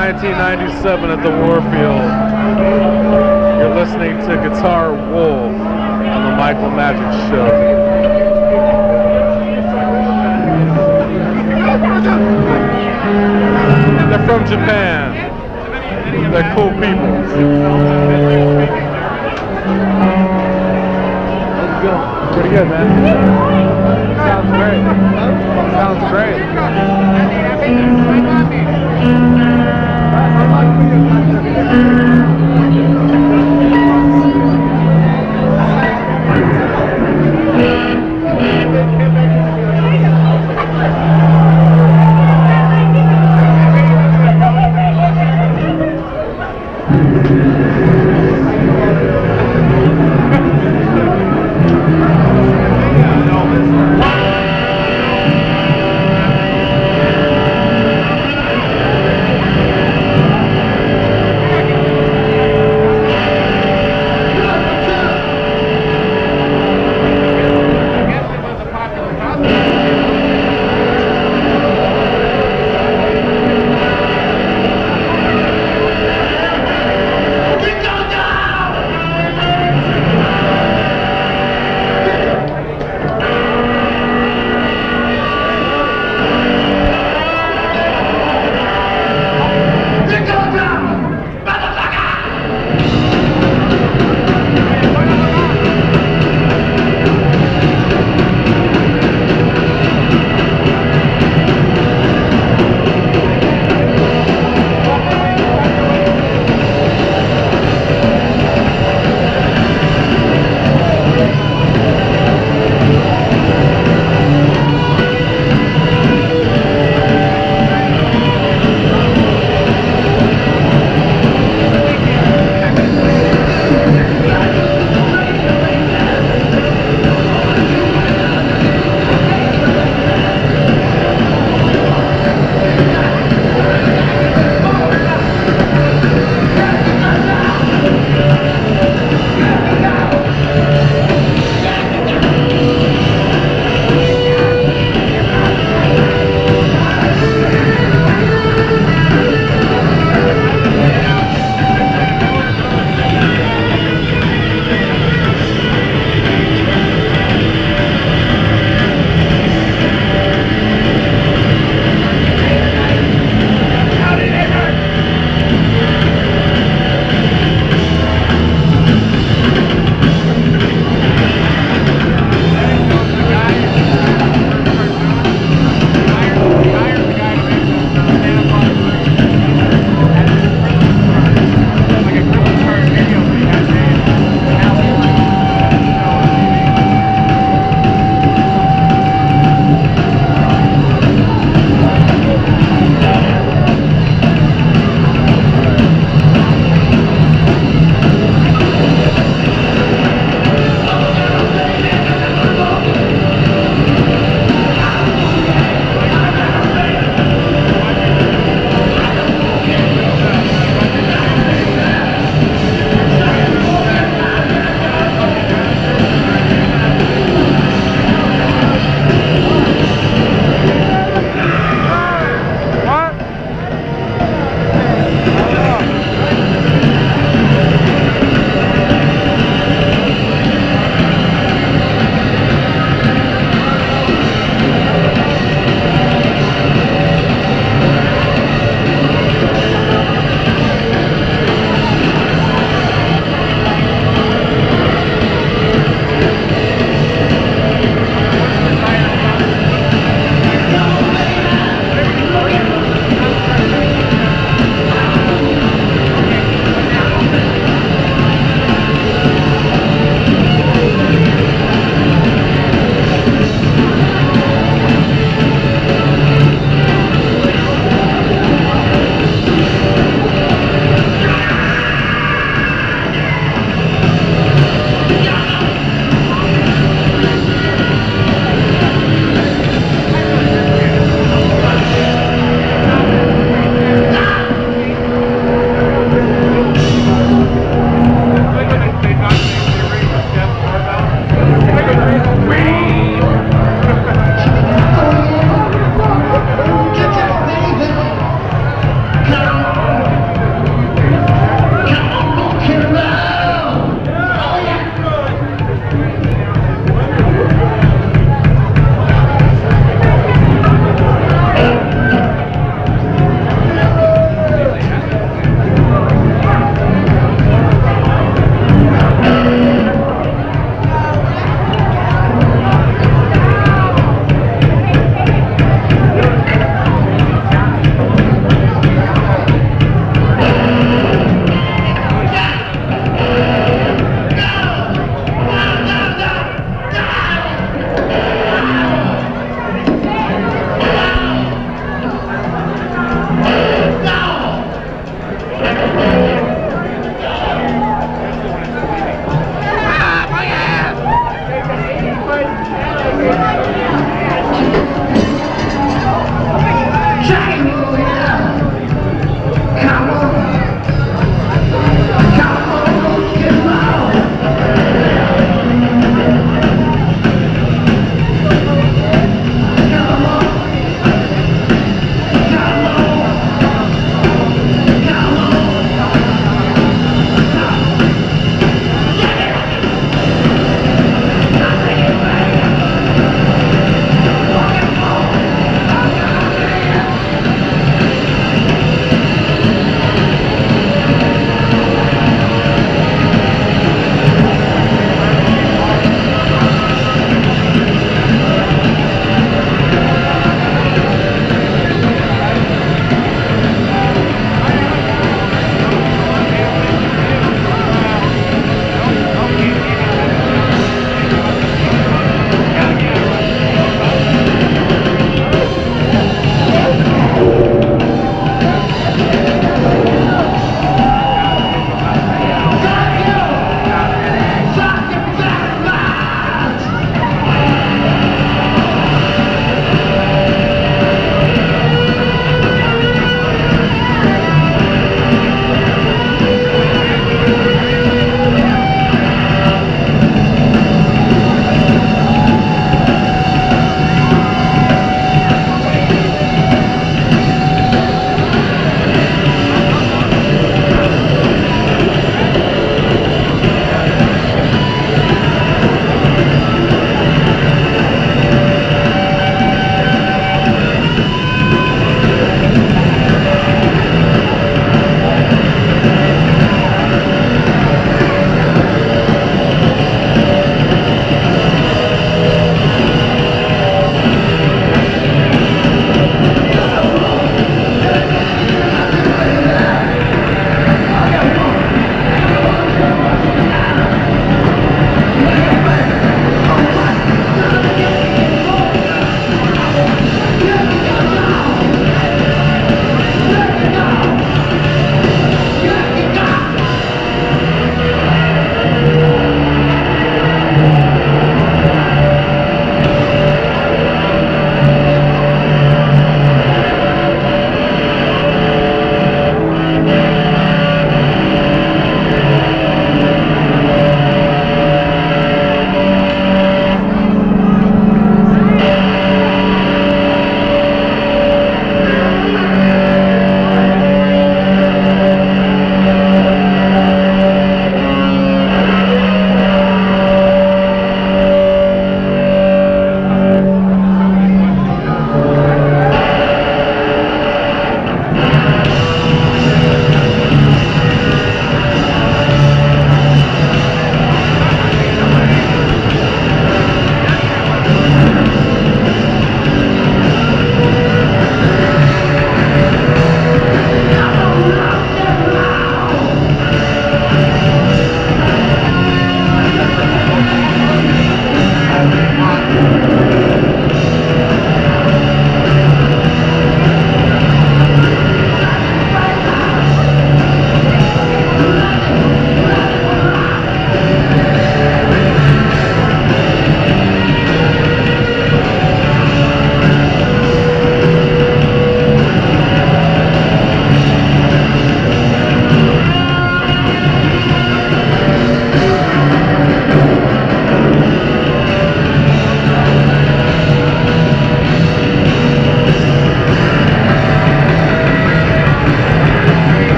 1997 at the Warfield. You're listening to Guitar Wolf on the Michael Magic Show. They're from Japan. They're cool people. Pretty good, man. Sounds great. Sounds great. Thank you.